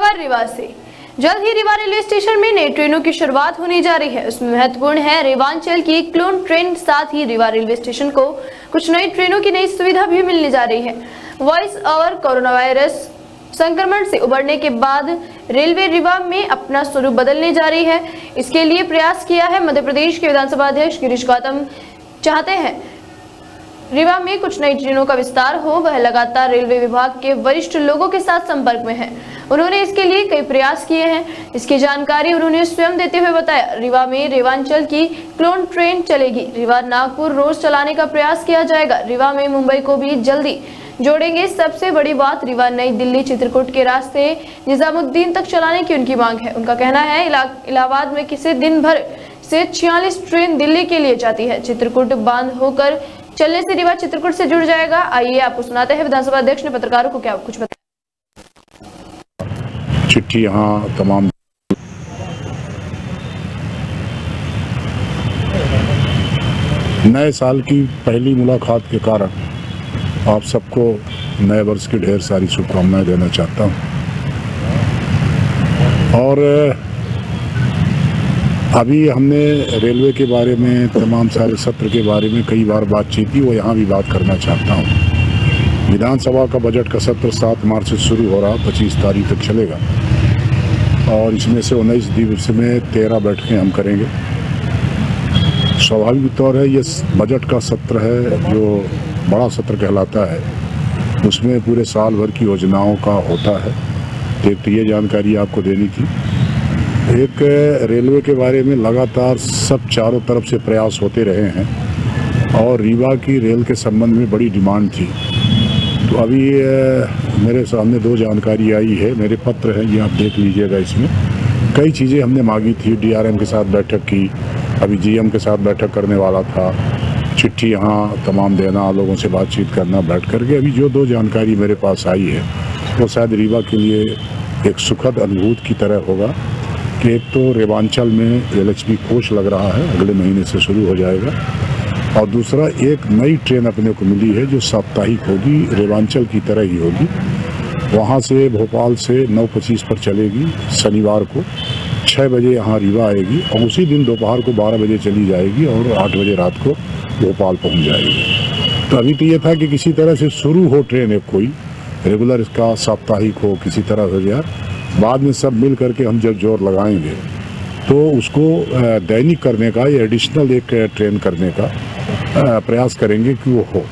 खबर रीवा से जल्द ही रीवा रेलवे स्टेशन में नई ट्रेनों की शुरुआत होने जा रही है। उसमें महत्वपूर्ण है रेवांचल की क्लोन ट्रेन, साथ ही रीवा रेलवे स्टेशन को कुछ नई ट्रेनों की नई सुविधा भी मिलने जा रही है। वॉइस ओवर कोरोना वायरस संक्रमण से उबरने के बाद रेलवे रीवा में अपना स्वरूप बदलने जा रही है। इसके लिए प्रयास किया है मध्य प्रदेश के विधानसभा अध्यक्ष गिरीश गौतम। चाहते हैं रीवा में कुछ नई ट्रेनों का विस्तार हो वह लगातार रेलवे विभाग के वरिष्ठ लोगों के साथ संपर्क में है। उन्होंने इसके लिए कई प्रयास किए हैं। इसकी जानकारी उन्होंने स्वयं देते हुए बताया। रीवा में रेवांचल की क्लोन ट्रेन चलेगी। रीवा नागपुर रोज चलाने का प्रयास किया जाएगा। रीवा में मुंबई को भी जल्दी जोड़ेंगे। सबसे बड़ी बात रीवा नई दिल्ली चित्रकूट के रास्ते निजामुद्दीन तक चलाने की उनकी मांग है। उनका कहना है इला, इलाहाबाद में किसी दिन भर से छियालीस ट्रेन दिल्ली के लिए जाती है। चित्रकूट बाँध होकर चलने से रीवा चित्रकूट से जुड़ जाएगा। आइए आपको सुनाते हैं विधानसभा अध्यक्ष ने पत्रकारों को क्या कुछ बताया चिट्ठी यहाँ तमाम नए साल की पहली मुलाकात के कारण आप सबको नए वर्ष की ढेर सारी शुभकामनाएँ देना चाहता हूँ। और अभी हमने रेलवे के बारे में, तमाम सारे सत्र के बारे में कई बार बातचीत की, वो यहाँ भी बात करना चाहता हूँ। विधानसभा का बजट का सत्र सात मार्च से शुरू हो रहा, पच्चीस तारीख तक चलेगा। और इसमें से उन्नीस दिवस में तेरह बैठकें हम करेंगे। स्वाभाविक तौर है, ये बजट का सत्र है, जो बड़ा सत्र कहलाता है। उसमें पूरे साल भर की योजनाओं का होता है। एक तो ये जानकारी आपको देनी थी एक रेलवे के बारे में लगातार सब चारों तरफ़ से प्रयास होते रहे हैं और रीवा की रेल के संबंध में बड़ी डिमांड थी। तो अभी मेरे सामने दो जानकारी आई है, मेरे पत्र हैं, ये आप देख लीजिएगा इसमें। कई चीज़ें हमने मांगी थी, डीआरएम के साथ बैठक की, अभी जीएम के साथ बैठक करने वाला था। चिट्ठी यहाँ तमाम देना, लोगों से बातचीत करना, बैठ करके अभी जो दो जानकारी मेरे पास आई है, वो शायद रीवा के लिए एक सुखद अनुभूत की तरह होगा। एक तो रेवांचल में एल कोच लग रहा है, अगले महीने से शुरू हो जाएगा। और दूसरा, एक नई ट्रेन अपने को मिली है जो साप्ताहिक होगी, रेवांचल की तरह ही होगी। वहाँ से भोपाल से नौ पच्चीस पर चलेगी, शनिवार को छः बजे यहाँ रीवा आएगी और उसी दिन दोपहर को बारह बजे चली जाएगी और आठ बजे रात को भोपाल पहुँच जाएगी। तो अभी तो ये था कि किसी तरह से शुरू हो ट्रेन एक कोई, रेगुलर इसका साप्ताहिक हो, किसी तरह हो जाए बाद में सब मिल करके हम जब ज़ोर लगाएँगे तो उसको दैनिक करने का या एडिशनल एक ट्रेन करने का प्रयास करेंगे कि वो हो।